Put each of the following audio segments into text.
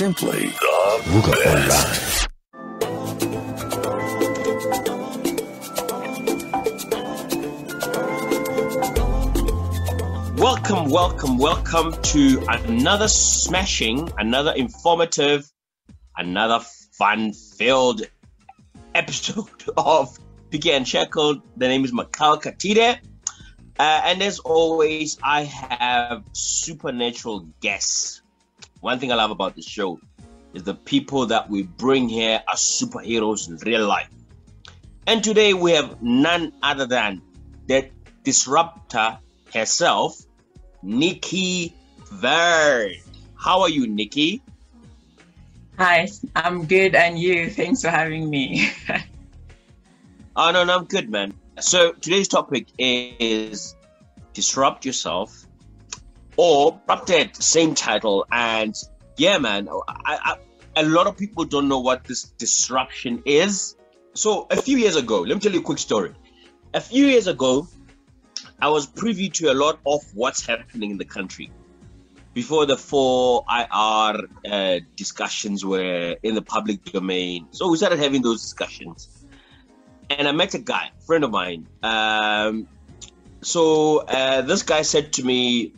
simply the best. Welcome, welcome, welcome to another smashing, another informative, another fun filled episode of Picky and Shackled. The name is Makau Katide. Uh, and as always, I have supernatural guests. One thing I love about the show is the people that we bring here are superheroes in real life. And today we have none other than the disruptor herself, Nicky Verd. How are you, Nicky? Hi, I'm good, and you? Thanks for having me. oh no, no, I'm good, man. So today's topic is disrupt yourself or disrupted, same title. And yeah, man, I, I, a lot of people don't know what this disruption is. So a few years ago, let me tell you a quick story. A few years ago, I was privy to a lot of what's happening in the country. Before the four IR uh, discussions were in the public domain, so we started having those discussions. And I met a guy, friend of mine. Um, so uh, this guy said to me,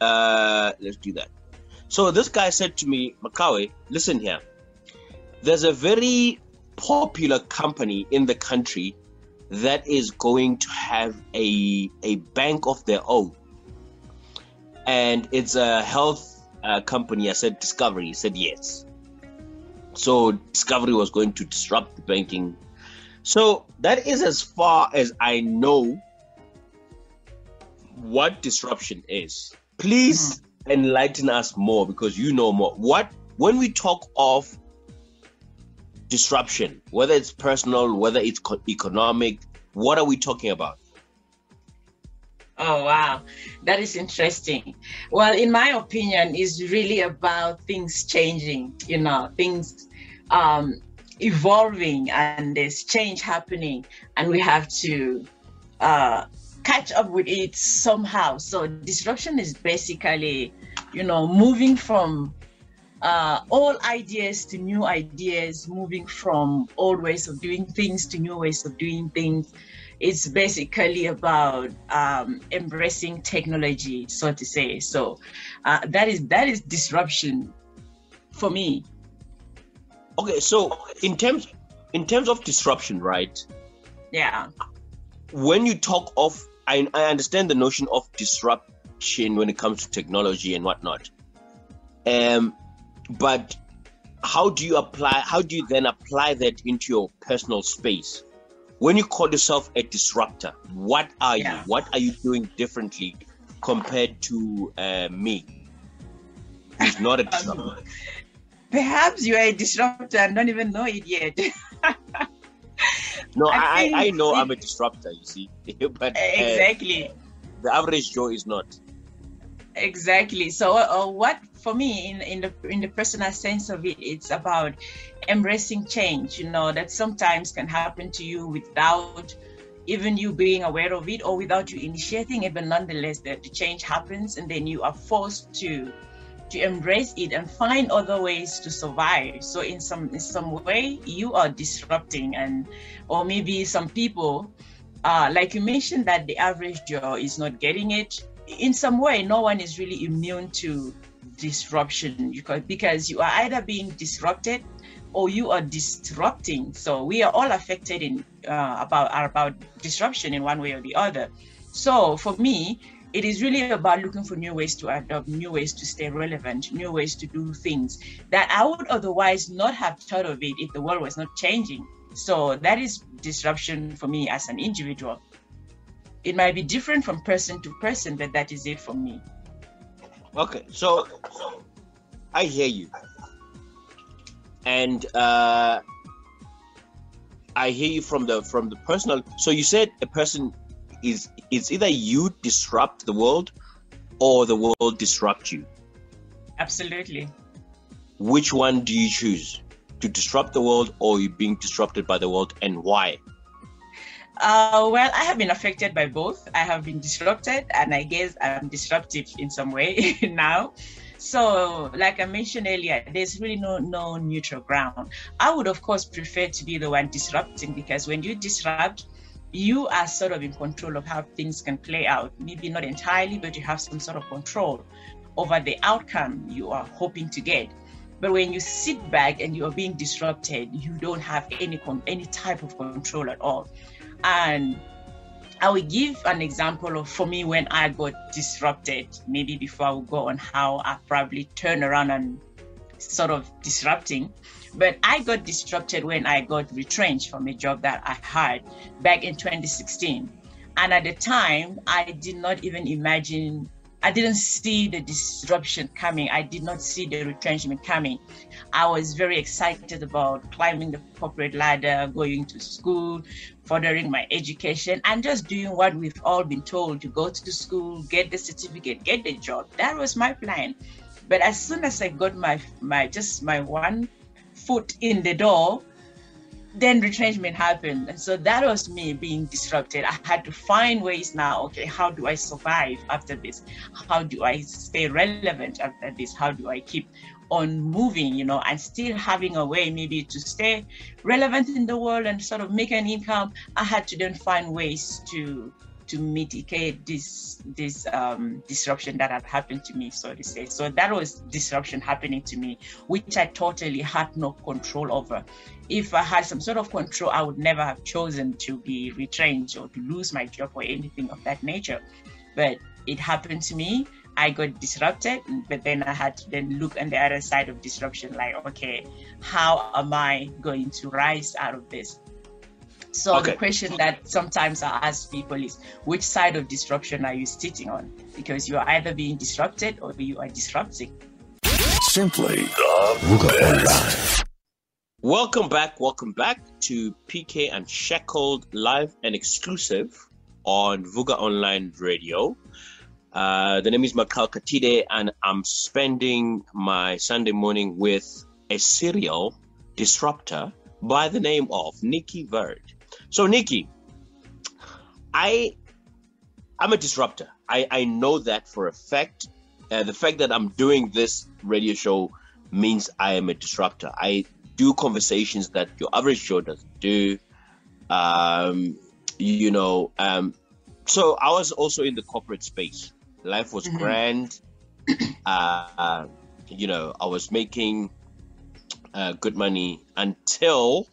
uh, "Let's do that." So this guy said to me, Makawe, listen here. There's a very popular company in the country that is going to have a a bank of their own, and it's a health uh, company. I said Discovery. He said yes. So Discovery was going to disrupt the banking. So that is as far as I know what disruption is. Please mm. enlighten us more because you know more. What when we talk of disruption, whether it's personal, whether it's co- economic, what are we talking about? Oh wow, that is interesting. Well, in my opinion, is really about things changing. You know, things um, evolving, and there's change happening, and we have to uh, catch up with it somehow. So disruption is basically, you know, moving from uh, all ideas to new ideas, moving from old ways of doing things to new ways of doing things. It's basically about um, embracing technology, so to say. So uh, that is that is disruption for me. Okay, so in terms in terms of disruption, right? Yeah. When you talk of, I, I understand the notion of disruption when it comes to technology and whatnot. Um, but how do you apply how do you then apply that into your personal space? When you call yourself a disruptor what are yeah. you what are you doing differently compared to uh, me? Who's not a disruptor. um, perhaps you are a disruptor and don't even know it yet no i, I, I know i'm a disruptor you see but uh, exactly. the average joe is not. Exactly. So uh, what for me in, in the in the personal sense of it it's about embracing change you know that sometimes can happen to you without even you being aware of it or without you initiating it but nonetheless that the change happens and then you are forced to to embrace it and find other ways to survive so in some in some way you are disrupting and or maybe some people uh, like you mentioned that the average joe is not getting it in some way, no one is really immune to disruption because, because you are either being disrupted or you are disrupting. So we are all affected in uh, about about disruption in one way or the other. So for me, it is really about looking for new ways to adopt, new ways to stay relevant, new ways to do things that I would otherwise not have thought of it if the world was not changing. So that is disruption for me as an individual. It might be different from person to person, but that is it for me. Okay, so I hear you, and uh, I hear you from the from the personal. So you said a person is it's either you disrupt the world, or the world disrupt you. Absolutely. Which one do you choose? To disrupt the world, or you being disrupted by the world, and why? Uh, well, I have been affected by both. I have been disrupted, and I guess I'm disruptive in some way now. So, like I mentioned earlier, there's really no no neutral ground. I would, of course, prefer to be the one disrupting because when you disrupt, you are sort of in control of how things can play out. Maybe not entirely, but you have some sort of control over the outcome you are hoping to get. But when you sit back and you are being disrupted, you don't have any any type of control at all. And I will give an example of for me when I got disrupted. Maybe before I will go on how I probably turn around and sort of disrupting. But I got disrupted when I got retrenched from a job that I had back in 2016. And at the time, I did not even imagine I didn't see the disruption coming. I did not see the retrenchment coming. I was very excited about climbing the corporate ladder, going to school, furthering my education, and just doing what we've all been told to go to school, get the certificate, get the job. That was my plan. But as soon as I got my my just my one foot in the door, then retrenchment happened. And so that was me being disrupted. I had to find ways now, okay, how do I survive after this? How do I stay relevant after this? How do I keep on moving, you know, and still having a way maybe to stay relevant in the world and sort of make an income? I had to then find ways to to mitigate this this um, disruption that had happened to me, so to say. So that was disruption happening to me, which I totally had no control over. If I had some sort of control, I would never have chosen to be retrenched or to lose my job or anything of that nature. But it happened to me. I got disrupted, but then I had to then look on the other side of disruption, like, okay, how am I going to rise out of this? So okay. the question that sometimes I ask people is, which side of disruption are you sitting on? Because you are either being disrupted or you are disrupting. Simply the Welcome back, welcome back to PK and Shackled live and exclusive on Vuka Online Radio. Uh, the name is Makal Katide, and I'm spending my Sunday morning with a serial disruptor by the name of Nicky Verd. So Nicky, I I'm a disruptor. I, I know that for a fact. Uh, the fact that I'm doing this radio show means I am a disruptor. I do conversations that your average Joe doesn't do. Um, you know, um, so I was also in the corporate space. Life was mm-hmm. grand. Uh, you know, I was making uh, good money until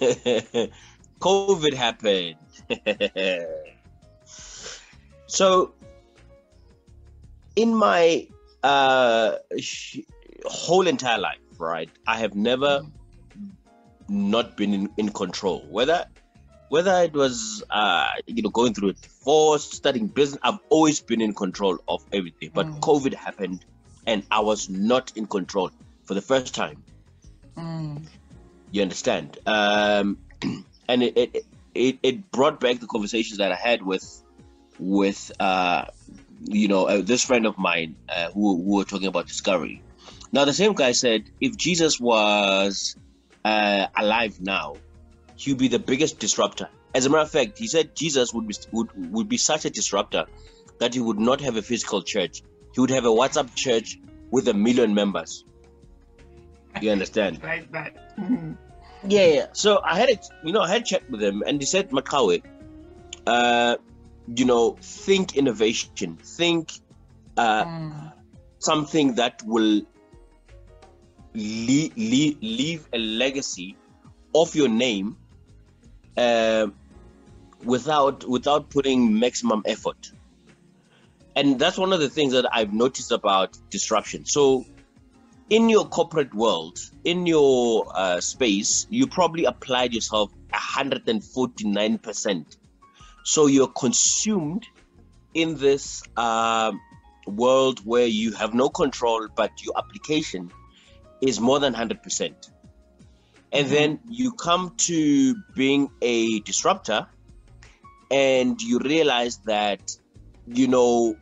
COVID happened. so, in my uh, sh- whole entire life, right, I have never not been in, in control. Whether whether it was uh, you know going through a divorce, starting business, I've always been in control of everything. But mm. COVID happened, and I was not in control for the first time. Mm. You understand? Um, and it, it it it brought back the conversations that I had with with uh, you know uh, this friend of mine uh, who, who were talking about discovery. Now the same guy said if Jesus was uh, alive now, he'd be the biggest disruptor. As a matter of fact, he said Jesus would be would, would be such a disruptor that he would not have a physical church. He would have a WhatsApp church with a million members. You understand? Right, right. Mm-hmm. Yeah, yeah. So I had it, you know, I had chat with him, and he said, Makawe, uh, you know, think innovation, think uh, mm. something that will leave, leave, leave a legacy of your name uh, without without putting maximum effort. And that's one of the things that I've noticed about disruption. So in your corporate world, in your uh, space, you probably applied yourself 149%. So you're consumed in this uh, world where you have no control, but your application is more than 100%. And mm-hmm. then you come to being a disruptor and you realize that, you know,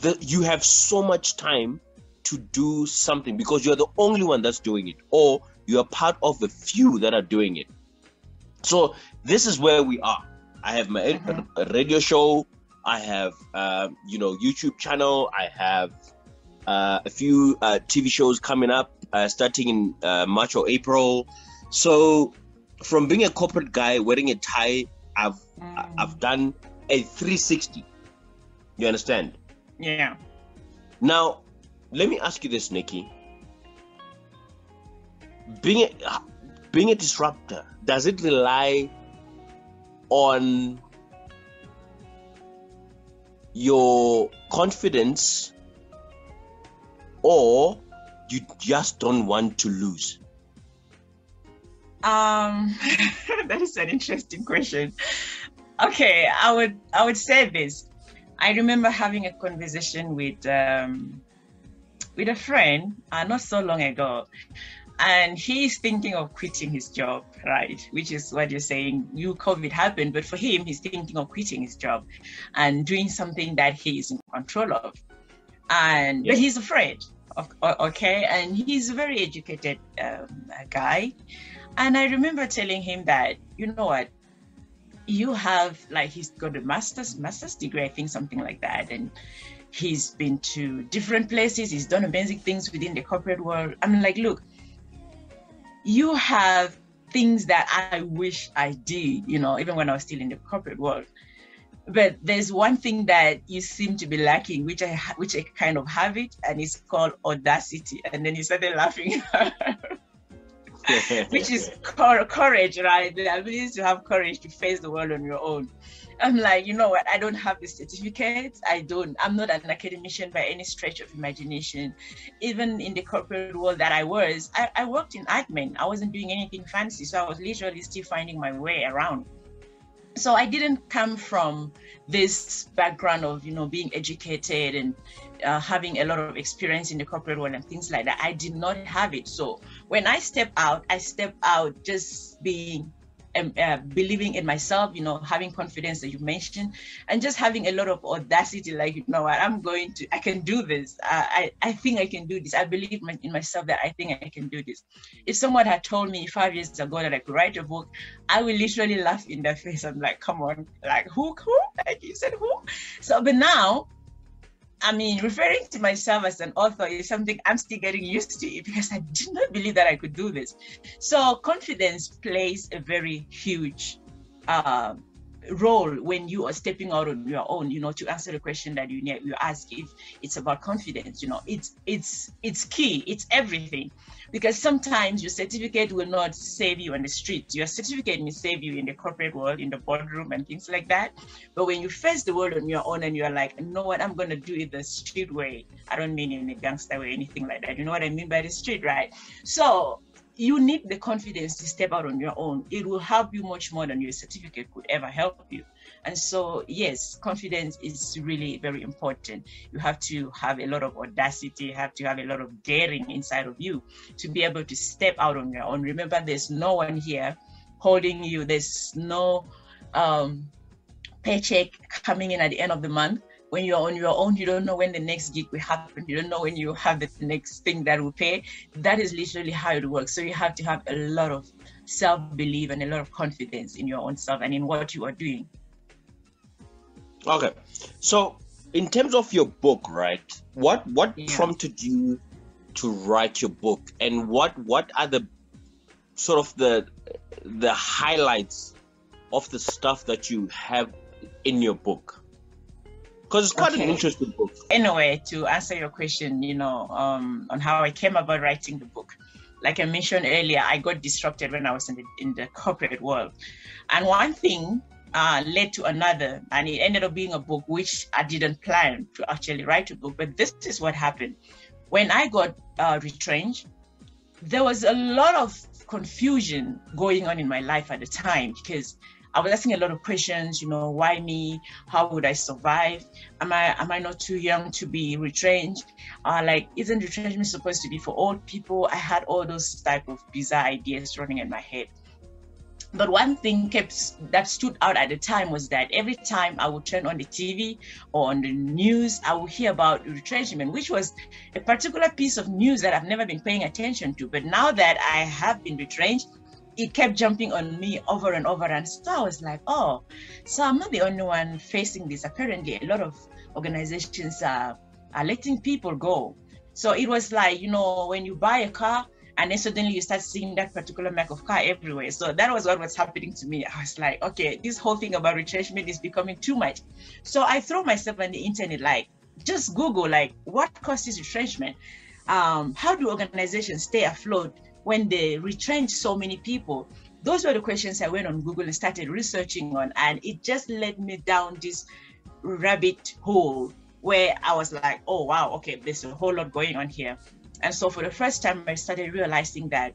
that you have so much time to do something because you're the only one that's doing it, or you are part of the few that are doing it. So this is where we are. I have my mm-hmm. radio show. I have, uh, you know, YouTube channel. I have uh, a few uh, TV shows coming up, uh, starting in uh, March or April. So, from being a corporate guy wearing a tie, I've mm. I've done a 360. You understand? Yeah. Now, let me ask you this, Nicky. Being a, being a disruptor, does it rely on your confidence or you just don't want to lose? Um, that is an interesting question. Okay, I would I would say this. I remember having a conversation with um, with a friend uh, not so long ago, and he's thinking of quitting his job, right? Which is what you're saying. You COVID happened, but for him, he's thinking of quitting his job and doing something that he is in control of, and yeah. but he's afraid. Of, okay, and he's a very educated um, guy, and I remember telling him that you know what, you have like he's got a master's master's degree, I think something like that, and he's been to different places. He's done amazing things within the corporate world. I'm like, look you have things that I wish I did, you know, even when I was still in the corporate world. But there's one thing that you seem to be lacking, which I which I kind of have it, and it's called audacity. And then he started laughing, which is courage, right? The ability to have courage to face the world on your own. I'm like, you know what? I don't have the certificate. I don't. I'm not an academician by any stretch of imagination. Even in the corporate world that I was, I, I worked in admin. I wasn't doing anything fancy, so I was literally still finding my way around. So I didn't come from this background of you know being educated and uh, having a lot of experience in the corporate world and things like that. I did not have it. So when I step out, I step out just being uh, believing in myself, you know, having confidence that you mentioned, and just having a lot of audacity, like, you know what, I'm going to, I can do this. I, I, I think I can do this. I believe in myself that I think I can do this. If someone had told me five years ago that I could write a book, I would literally laugh in their face. I'm like, come on, like, who, who? Like you said, who? So, but now, I mean, referring to myself as an author is something I'm still getting used to because I did not believe that I could do this. So confidence plays a very huge uh, role when you are stepping out on your own you know to answer the question that you you ask if it's about confidence you know it's it's it's key it's everything. Because sometimes your certificate will not save you on the street. Your certificate may save you in the corporate world in the boardroom and things like that. But when you face the world on your own and you're like know what i'm going to do it the street way? I don't mean in a gangster way anything like that. You know what i mean by the street right? So you need the confidence to step out on your own. It will help you much more than your certificate could ever help you. And so, yes, confidence is really very important. You have to have a lot of audacity, you have to have a lot of daring inside of you to be able to step out on your own. Remember, there's no one here holding you, there's no um, paycheck coming in at the end of the month when you're on your own, you don't know when the next gig will happen. You don't know when you have the next thing that will pay. That is literally how it works. So you have to have a lot of self-belief and a lot of confidence in your own self and in what you are doing. Okay. So in terms of your book, right? What what yeah. prompted you to write your book and what what are the sort of the the highlights of the stuff that you have in your book? Because it's quite okay. an interesting book. Anyway, to answer your question, you know, um, on how I came about writing the book, like I mentioned earlier, I got disrupted when I was in the in the corporate world, and one thing uh, led to another, and it ended up being a book which I didn't plan to actually write a book. But this is what happened when I got uh, retrenched. There was a lot of confusion going on in my life at the time because I was asking a lot of questions, you know, why me? How would I survive? Am I am I not too young to be retrenched? Uh, like, isn't retrenchment supposed to be for old people? I had all those type of bizarre ideas running in my head. But one thing kept that stood out at the time was that every time I would turn on the TV or on the news, I would hear about retrenchment, which was a particular piece of news that I've never been paying attention to. But now that I have been retrenched, it kept jumping on me over and over. And so I was like, oh, so I'm not the only one facing this. Apparently, a lot of organizations are, are letting people go. So it was like, you know, when you buy a car, and then suddenly you start seeing that particular make of car everywhere. So that was what was happening to me. I was like, okay, this whole thing about retrenchment is becoming too much. So I throw myself on the internet, like just Google, like what causes retrenchment? Um, how do organizations stay afloat when they retrenched so many people? Those were the questions I went on Google and started researching on, and it just led me down this rabbit hole where I was like, oh wow, okay, there's a whole lot going on here. And so for the first time, I started realizing that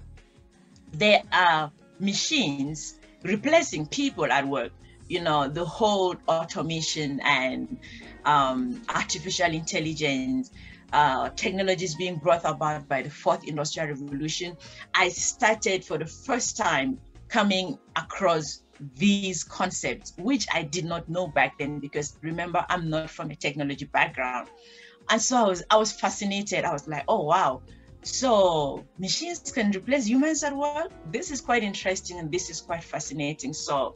there are machines replacing people at work. You know, the whole automation and um, artificial intelligence, uh, technologies being brought about by the fourth industrial revolution. I started for the first time coming across these concepts, which I did not know back then because remember, I'm not from a technology background and so I was I was fascinated. I was like, oh wow. So machines can replace humans at work. This is quite interesting and this is quite fascinating. So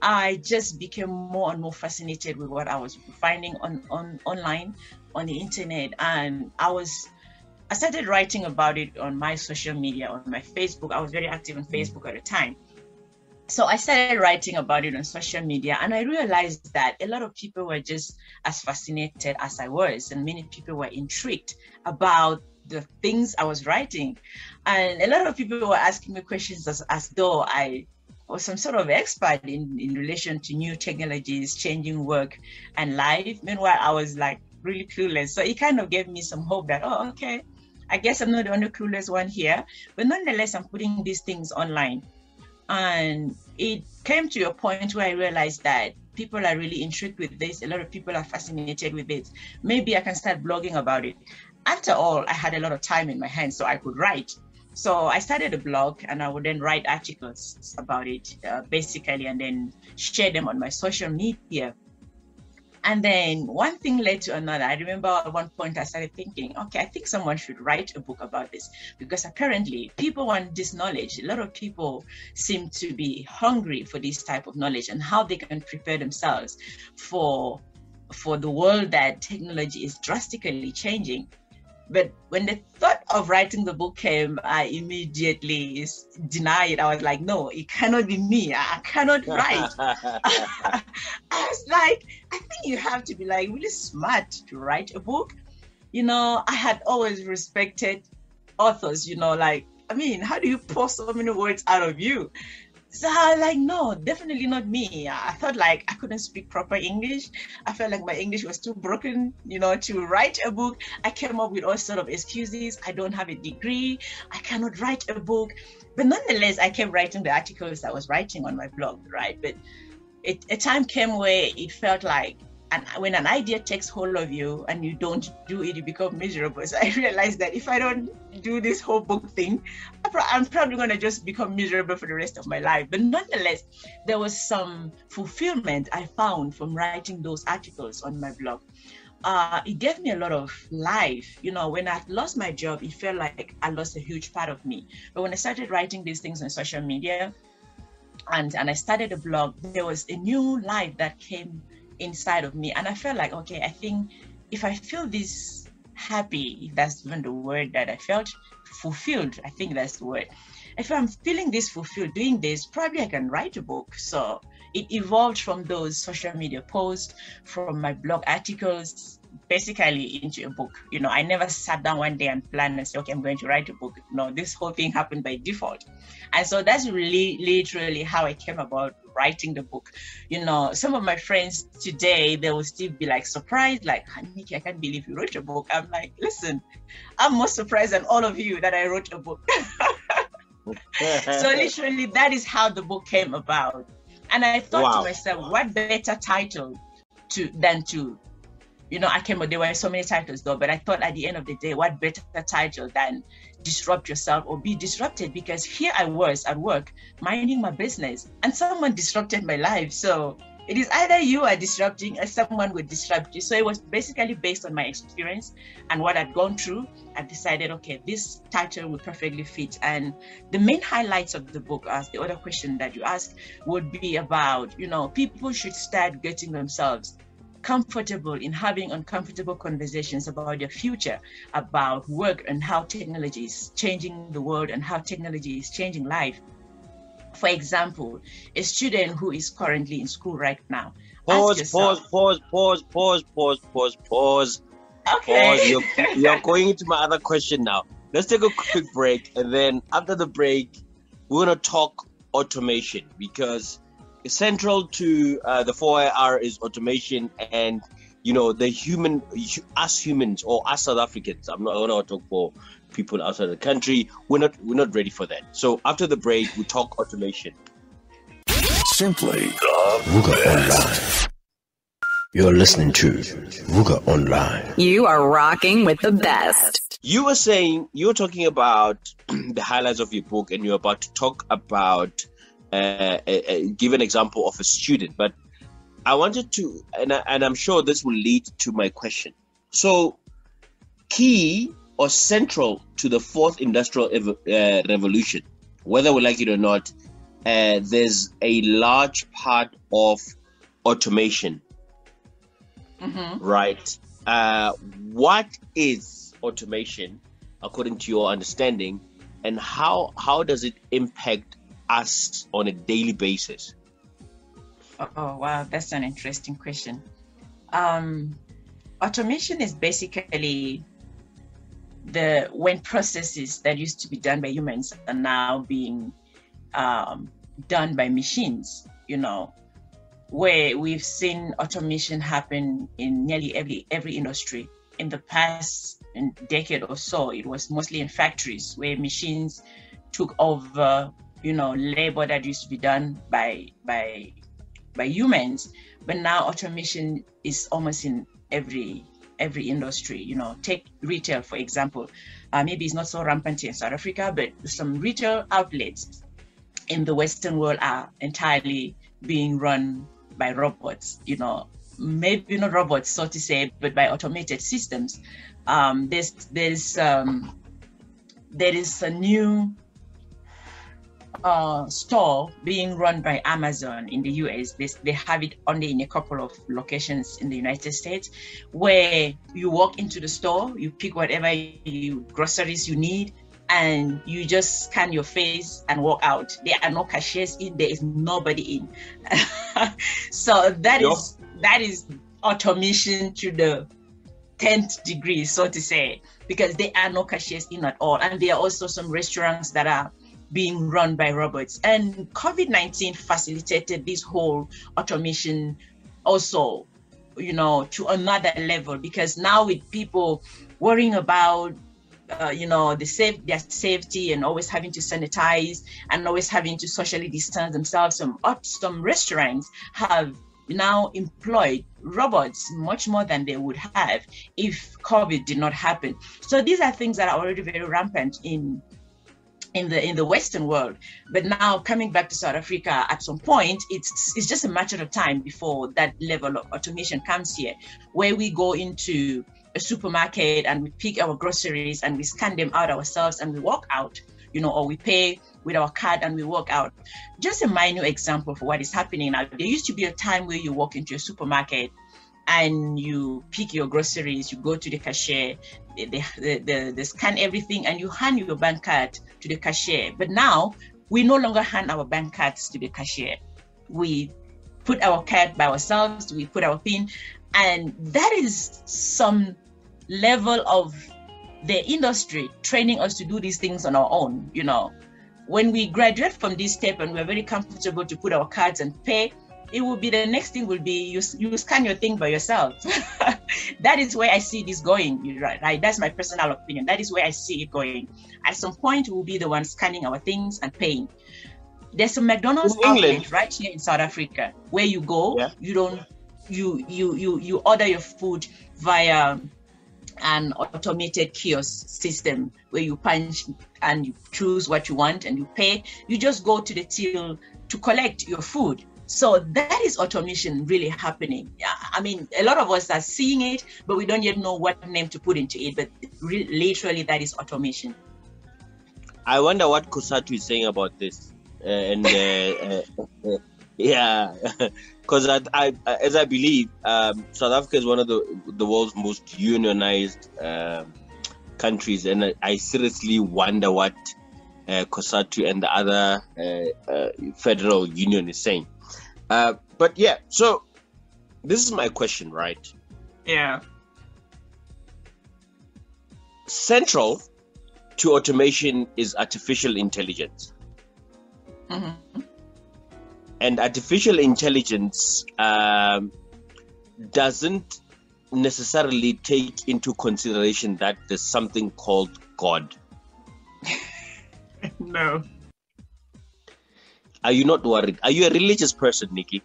I just became more and more fascinated with what I was finding on, on online on the internet. And I was I started writing about it on my social media, on my Facebook. I was very active on Facebook at the time so I started writing about it on social media, and I realized that a lot of people were just as fascinated as I was, and many people were intrigued about the things I was writing. And a lot of people were asking me questions as, as though I was some sort of expert in, in relation to new technologies, changing work and life. Meanwhile, I was like really clueless. So it kind of gave me some hope that, oh, okay, I guess I'm not the only clueless one here. But nonetheless, I'm putting these things online and it came to a point where I realized that people are really intrigued with this. A lot of people are fascinated with it. Maybe I can start blogging about it. After all, I had a lot of time in my hands, so I could write. So I started a blog and I would then write articles about it, uh, basically, and then share them on my social media. And then one thing led to another. I remember at one point I started thinking, okay, I think someone should write a book about this because apparently people want this knowledge. A lot of people seem to be hungry for this type of knowledge and how they can prepare themselves for for the world that technology is drastically changing. But when the thought of writing the book came, I immediately denied. I was like, no, it cannot be me. I cannot write. I was like, I think you have to be like really smart to write a book. You know, I had always respected authors, you know, like, I mean, how do you pour so many words out of you? So I like, no, definitely not me. I thought like I couldn't speak proper English. I felt like my English was too broken, you know, to write a book. I came up with all sort of excuses. I don't have a degree. I cannot write a book. But nonetheless, I kept writing the articles I was writing on my blog, right? But it, a time came where it felt like and when an idea takes hold of you and you don't do it, you become miserable. So I realized that if I don't do this whole book thing, I'm probably going to just become miserable for the rest of my life. But nonetheless, there was some fulfillment I found from writing those articles on my blog. Uh, it gave me a lot of life. You know, when I lost my job, it felt like I lost a huge part of me. But when I started writing these things on social media, and and I started a blog, there was a new life that came inside of me. And I felt like, okay, I think if I feel this happy, if that's even the word that I felt, fulfilled, I think that's the word. If I'm feeling this fulfilled doing this, probably I can write a book. So it evolved from those social media posts, from my blog articles, basically into a book. You know, I never sat down one day and planned and said, okay, I'm going to write a book. No, this whole thing happened by default. And so that's really literally how I came about writing the book. You know, some of my friends today, they will still be like surprised, like, ah, Nicky, I can't believe you wrote a book. I'm like, listen, I'm more surprised than all of you that I wrote a book. so literally that is how the book came about. And I thought wow. to myself, what better title to than to you know, I came, up, there were so many titles though, but I thought at the end of the day, what better title than disrupt yourself or be disrupted? Because here I was at work, minding my business, and someone disrupted my life. So it is either you are disrupting or someone will disrupt you. So it was basically based on my experience and what I'd gone through. I decided, okay, this title would perfectly fit. And the main highlights of the book, as the other question that you asked, would be about, you know, people should start getting themselves comfortable in having uncomfortable conversations about their future, about work and how technology is changing the world and how technology is changing life for example, a student who is currently in school right now. Pause, yourself, pause, pause, pause, pause, pause, pause, Okay. Pause. You're, you're going into my other question now. Let's take a quick break, and then after the break, we're gonna talk automation because central to uh, the 4IR is automation and you know the human us humans or us south africans i'm not going to talk for people outside the country we're not we're not ready for that so after the break we talk automation simply Vuka Online. You're listening to Vuka Online. You are rocking with the best. You were saying you were talking about the highlights of your book, and you're about to talk about uh, give an example of a student. But I wanted to, and, I, and I'm sure this will lead to my question. So, key or central to the fourth industrial ev- uh, revolution, whether we like it or not, uh, there's a large part of automation, mm-hmm. right? Uh, what is automation, according to your understanding, and how how does it impact us on a daily basis? Oh, wow, that's an interesting question. Um, automation is basically the when processes that used to be done by humans are now being um, done by machines. You know, where we've seen automation happen in nearly every every industry. In the past decade or so, it was mostly in factories where machines took over, you know, labor that used to be done by by by humans, but now automation is almost in every every industry. You know, take retail for example. Uh, maybe it's not so rampant in South Africa, but some retail outlets in the Western world are entirely being run by robots. You know, maybe not robots, so to say, but by automated systems. Um, there's there's um, there is a new uh, store being run by Amazon in the US. They, they have it only in a couple of locations in the United States where you walk into the store, you pick whatever you, groceries you need, and you just scan your face and walk out. There are no cashiers in, there is nobody in. so that yep. is that is automation to the 10th degree, so to say, because there are no cashiers in at all. And there are also some restaurants that are being run by robots. And COVID 19 facilitated this whole automation also, you know, to another level because now with people worrying about uh, you know the safe their safety and always having to sanitize and always having to socially distance themselves some some restaurants have now employed robots much more than they would have if covid did not happen so these are things that are already very rampant in in the in the Western world. But now coming back to South Africa, at some point, it's it's just a matter of time before that level of automation comes here, where we go into a supermarket and we pick our groceries and we scan them out ourselves and we walk out, you know, or we pay with our card and we walk out. Just a minor example for what is happening now. There used to be a time where you walk into a supermarket and you pick your groceries, you go to the cashier, they, they, they, they, scan everything, and you hand your bank card to the cashier. But now we no longer hand our bank cards to the cashier. We put our card by ourselves, we put our PIN, and that is some level of the industry training us to do these things on our own. You know, when we graduate from this step and we're very comfortable to put our cards and pay, it will be the next thing will be you, you scan your thing by yourself. That is where i see this going right, right? That's my personal opinion. That is where i see it going. At some point we'll be the ones scanning our things and paying. There's a mcdonald's outlet right here in south africa where you go yeah. you don't you you you you order your food via an automated kiosk system where you punch and you choose what you want and you pay. You just go to the till to collect your food So that is automation really happening. I mean, a lot of us are seeing it, but we don't yet know what name to put into it. But re- literally, that is automation. I wonder what COSATU is saying about this. Uh, and uh, uh, yeah, because I, I, as I believe, um, South Africa is one of the the world's most unionized um, countries, and I, I, seriously wonder what uh, and the other uh, uh, federal union is saying. Uh, but yeah, so this is my question, right? Yeah. Central to automation is artificial intelligence. Mm-hmm. And artificial intelligence um, doesn't necessarily take into consideration that there's something called God. no. Are you not worried? Are you a religious person, Nicky?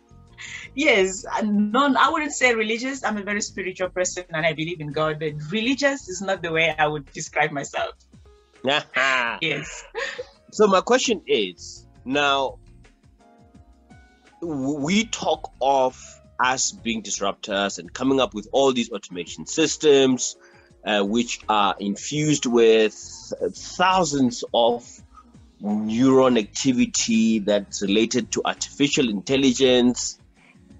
Yes, non. I wouldn't say religious. I'm a very spiritual person, and I believe in God. But religious is not the way I would describe myself. yes. So my question is now we talk of us being disruptors and coming up with all these automation systems, uh, which are infused with thousands of neuron activity that's related to artificial intelligence.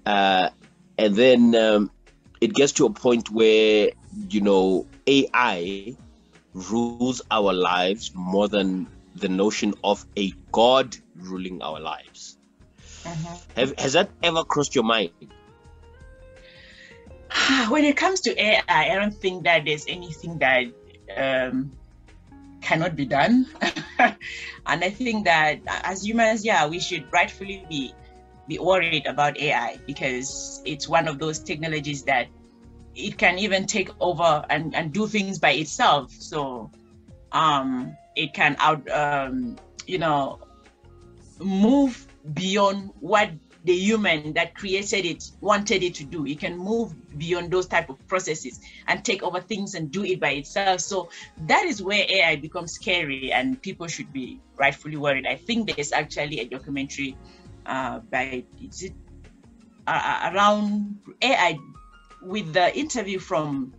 Uh, and then um, it gets to a point where, you know, AI rules our lives more than the notion of a God ruling our lives. Mm-hmm. Have, has that ever crossed your mind? When it comes to AI, I don't think that there's anything that um, cannot be done. and I think that as humans, yeah, we should rightfully be be worried about AI because it's one of those technologies that it can even take over and, and do things by itself. So um, it can out um, you know move beyond what the human that created it wanted it to do. It can move beyond those type of processes and take over things and do it by itself. So that is where ai becomes scary and people should be rightfully worried. I think there's actually a documentary uh, by is it uh, around ai with the interview from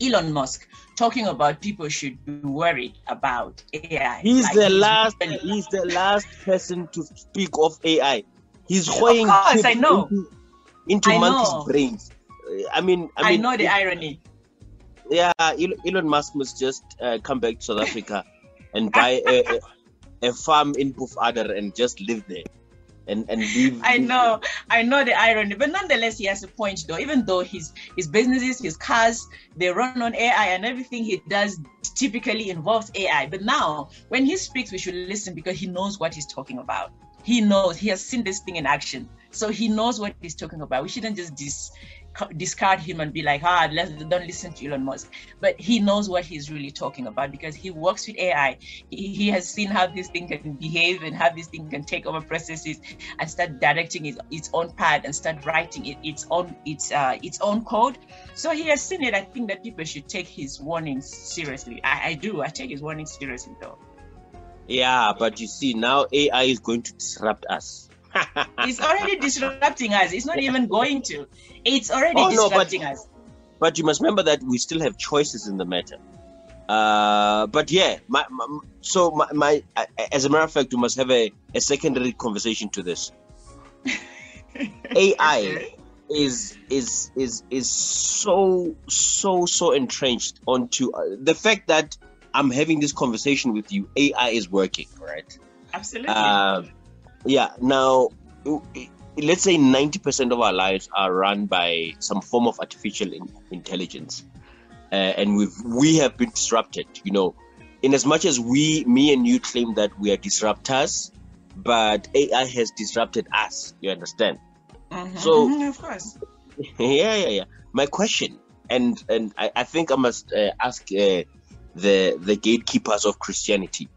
elon musk talking about people should be worried about ai he's like, the last he's the last person to speak of ai He's of course, I know. into, into I monkeys' know. brains. I mean, I, I know the irony. yeah, Elon Musk must just uh, come back to South Africa and buy a, a, a farm in Pofadder and just live there. And, and leave, I know, I know the irony, but nonetheless, he has a point though. Even though his his businesses, his cars, they run on AI, and everything he does typically involves AI. But now, when he speaks, we should listen because he knows what he's talking about. He knows he has seen this thing in action, so he knows what he's talking about. We shouldn't just dis, discard him and be like, ah, let's don't listen to Elon Musk. But he knows what he's really talking about because he works with AI. He, he has seen how this thing can behave and how this thing can take over processes and start directing its, its own path and start writing it, its own its uh, its own code. So he has seen it. I think that people should take his warnings seriously. I, I do. I take his warnings seriously though. Yeah, but you see, now AI is going to disrupt us. It's already disrupting us. It's not even going to. It's already Oh, no, but- disrupting us. But you must remember that we still have choices in the matter. Uh, but yeah, my, my, so my, my as a matter of fact, we must have a, a secondary conversation to this. AI is is is is so so so entrenched onto uh, the fact that I'm having this conversation with you. AI is working, right? Absolutely. Uh, yeah. Now, let's say 90% of our lives are run by some form of artificial in- intelligence, uh, and we've we have been disrupted. You know, in as much as we, me and you, claim that we are disruptors, but AI has disrupted us. You understand? Mhm, so- mhm, of course. yeah, yeah, yeah. My question, and and I, I think I must uh, ask uh, the the gatekeepers of Christianity.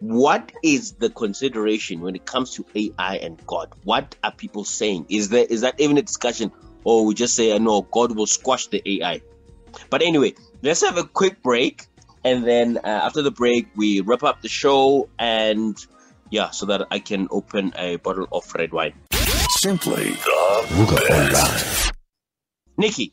What is the consideration when it comes to AI and God? What are people saying? Is there is that even a discussion, or we just say, "No, God will squash the AI"? But anyway, let's have a quick break, and then uh, after the break, we wrap up the show, and yeah, so that I can open a bottle of red wine. Simply the Vuka Online. Nicky,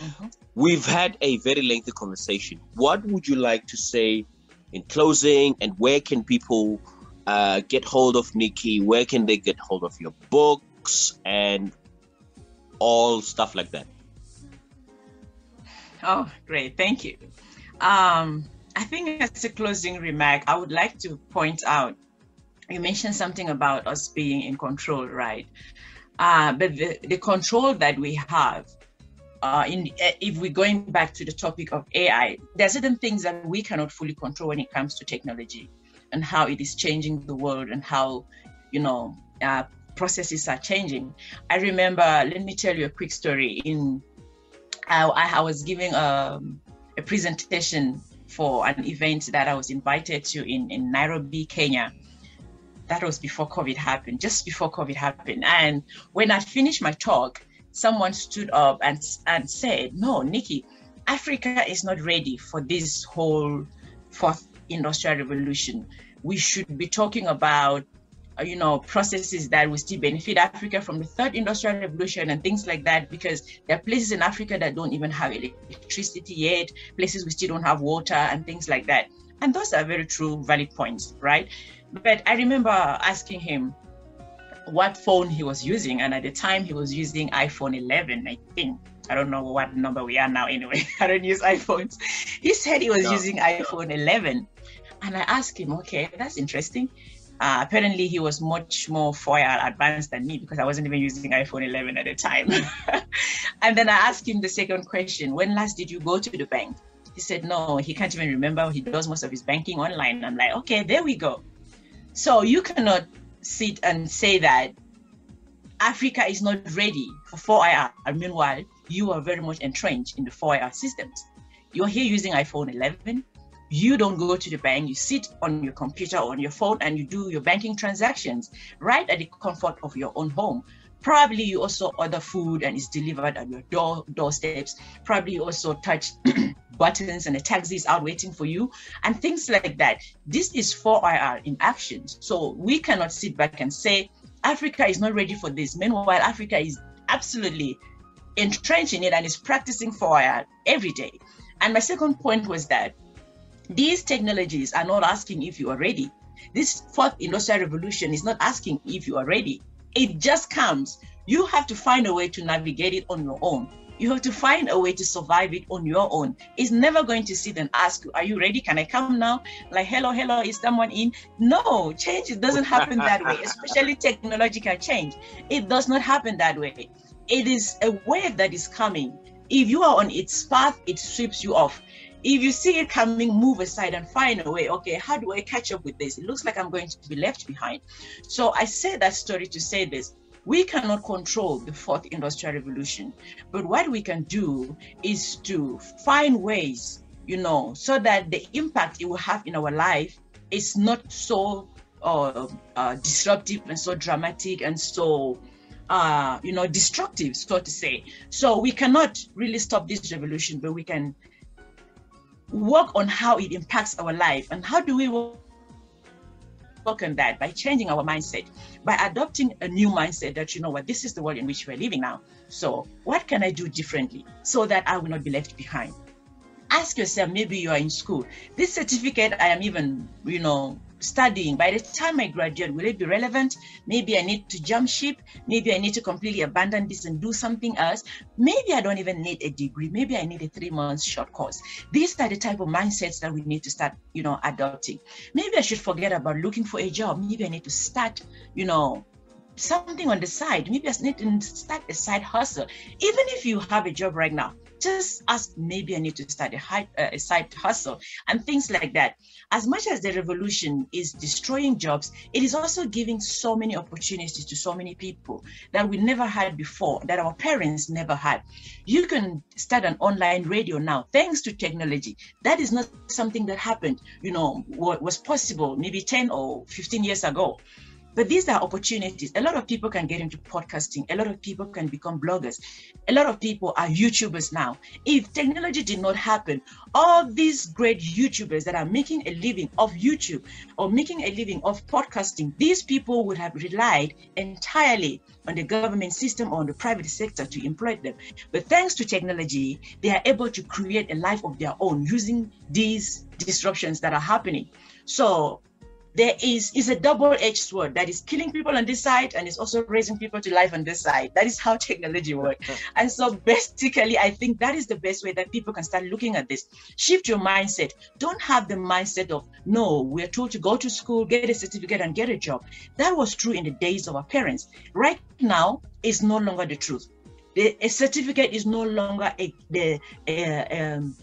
Mhm. We've had a very lengthy conversation. What would you like to say in closing, and where can people uh, get hold of Nicky? Where can they get hold of your books and all stuff like that? Oh, great. Thank you. Um, I think as a closing remark, I would like to point out you mentioned something about us being in control, right? Uh, but the, the control that we have, uh, in if we're going back to the topic of AI, there are certain things that we cannot fully control when it comes to technology and how it is changing the world and how, you know, uh, processes are changing. I remember, let me tell you a quick story. In I, I was giving a, a presentation for an event that I was invited to in, in Nairobi, Kenya. That was before COVID happened, just before COVID happened. And when I finished my talk, someone stood up and, and said, No, Nicky, Africa is not ready for this whole fourth industrial revolution. We should be talking about uh, you know processes that will still benefit africa from the third industrial revolution and things like that because there are places in africa that don't even have electricity yet places we still don't have water and things like that and those are very true valid points right but i remember asking him what phone he was using and at the time he was using iphone 11 i think i don't know what number we are now anyway i don't use iphones he said he was No, using iphone 11 and i asked him okay that's interesting uh, apparently he was much more year advanced than me because I wasn't even using iPhone 11 at the time. and then I asked him the second question: When last did you go to the bank? He said no, he can't even remember. He does most of his banking online. I'm like, okay, there we go. So you cannot sit and say that Africa is not ready for 4IR. And meanwhile, you are very much entrenched in the 4IR systems. You're here using iPhone 11 you don't go to the bank you sit on your computer or on your phone and you do your banking transactions right at the comfort of your own home probably you also order food and it's delivered at your door doorsteps. Probably you also touch buttons and a taxi is out waiting for you and things like that. This is 4ir in action. So we cannot sit back and say africa is not ready for this. Meanwhile africa is absolutely entrenched in it and is practicing 4ir every day. And my second point was that these technologies are not asking if you are ready. This fourth industrial revolution is not asking if you are ready. It just comes. You have to find a way to navigate it on your own. You have to find a way to survive it on your own. It's never going to sit and ask you, Are you ready? Can I come now? Like, hello, hello, is someone in? No, change it doesn't happen that way, especially technological change. It does not happen that way. It is a wave that is coming. If you are on its path, it sweeps you off if you see it coming, move aside and find a way. Okay, how do I catch up with this? It looks like I'm going to be left behind. So I say that story to say this. We cannot control the fourth industrial revolution, but what we can do is to find ways, you know, so that the impact it will have in our life is not so uh, uh, disruptive and so dramatic and so uh, you know, destructive, so to say. So we cannot really stop this revolution, but we can work on how it impacts our life and how do we work on that by changing our mindset by adopting a new mindset that you know what this is the world in which we're living now. So what can i do differently so that i will not be left behind? Ask yourself maybe you are in school. This certificate i am even you know studying. By the time i graduate will it be relevant? Maybe i need to jump ship. Maybe i need to completely abandon this and do something else. Maybe i don't even need a degree. Maybe i need a three months short course. These are the type of mindsets that we need to start you know adopting. Maybe i should forget about looking for a job. Maybe i need to start you know something on the side. Maybe i need to start a side hustle. Even if you have a job right now just ask maybe i need to start a, high, uh, a side hustle and things like that. As much as the revolution is destroying jobs it is also giving so many opportunities to so many people that we never had before that our parents never had. You can start an online radio now thanks to technology. That is not something that happened you know what was possible maybe 10 or 15 years ago But these are opportunities. A lot of people can get into podcasting. A lot of people can become bloggers. A lot of people are YouTubers now. If technology did not happen, all these great YouTubers that are making a living of YouTube or making a living of podcasting, these people would have relied entirely on the government system or on the private sector to employ them. But thanks to technology, they are able to create a life of their own using these disruptions that are happening. So there is is a double-edged sword that is killing people on this side and is also raising people to life on this side. That is how technology works. and so basically, I think that is the best way that people can start looking at this. Shift your mindset. Don't have the mindset of no, we're told to go to school, get a certificate, and get a job. That was true in the days of our parents. Right now, it's no longer the truth. The, a certificate is no longer a, the um,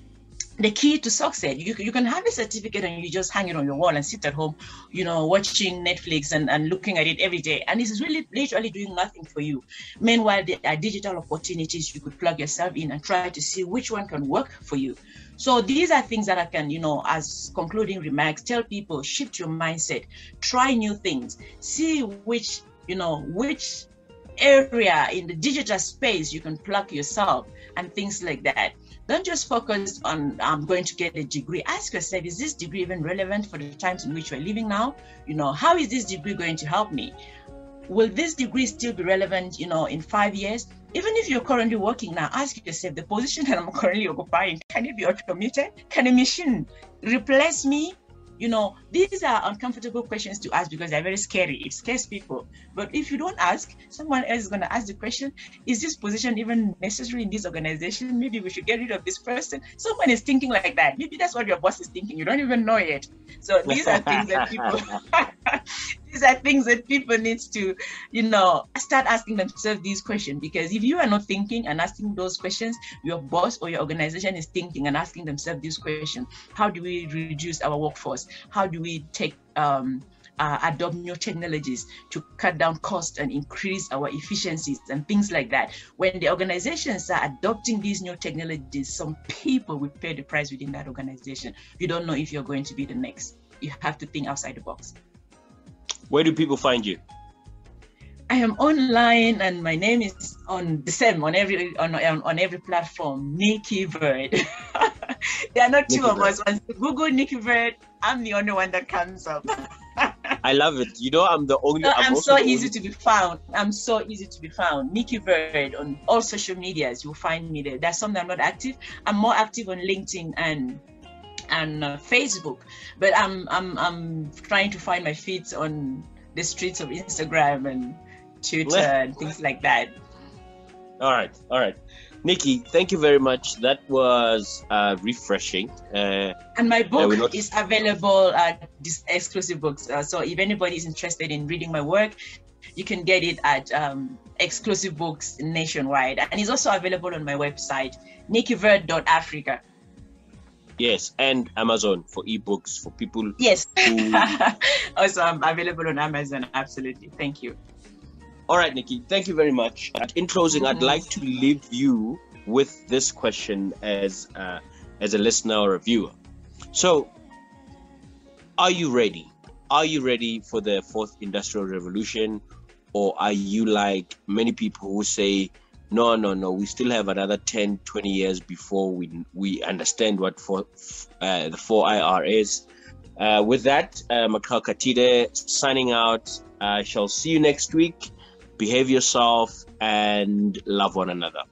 the key to success. You, you can have a certificate and you just hang it on your wall and sit at home, you know, watching Netflix and, and looking at it every day. And it's really literally doing nothing for you. Meanwhile, there are digital opportunities you could plug yourself in and try to see which one can work for you. So these are things that I can, you know, as concluding remarks, tell people shift your mindset, try new things, see which, you know, which area in the digital space you can plug yourself and things like that don't just focus on I'm going to get a degree. Ask yourself, is this degree even relevant for the times in which we're living now? You know, how is this degree going to help me? Will this degree still be relevant, you know, in five years? Even if you're currently working now, ask yourself the position that I'm currently occupying, can it be automated? Can a machine replace me? You know, these are uncomfortable questions to ask because they're very scary. It scares people. But if you don't ask, someone else is going to ask the question Is this position even necessary in this organization? Maybe we should get rid of this person. Someone is thinking like that. Maybe that's what your boss is thinking. You don't even know it. So these are things that people. these are things that people need to, you know, start asking themselves these questions. Because if you are not thinking and asking those questions, your boss or your organization is thinking and asking themselves these questions. How do we reduce our workforce? How do we take um, uh, adopt new technologies to cut down costs and increase our efficiencies and things like that. When the organizations are adopting these new technologies, some people will pay the price within that organization. You don't know if you're going to be the next. You have to think outside the box. Where do people find you? I am online and my name is on the same on every on on, on every platform. Nicky Verd. there are not two of us. Once Google Nicky Verd, I'm the only one that comes up. I love it. You know, I'm the only. No, I'm, I'm so easy to be found. I'm so easy to be found. Nicky Verd on all social medias. You'll find me there. There's some I'm not active. I'm more active on LinkedIn and and uh, Facebook, but I'm I'm I'm trying to find my feet on the streets of Instagram and Twitter and things like that. All right, all right. Nicky, thank you very much. That was uh, refreshing. Uh, and my book not... is available at this exclusive books. Uh, so if anybody is interested in reading my work, you can get it at um, exclusive books nationwide. And it's also available on my website, nickyverd.africa. Yes, and Amazon for ebooks for people. Yes. Who... also, I'm available on Amazon. Absolutely. Thank you. All right, Nicky, thank you very much. In closing, I'd like to leave you with this question as uh, as a listener or a viewer. So, are you ready? Are you ready for the fourth industrial revolution, or are you like many people who say, no, no, no, we still have another 10, 20 years before we we understand what for, uh, the 4IR is? Uh, with that, uh, Katide signing out. I shall see you next week behave yourself, and love one another.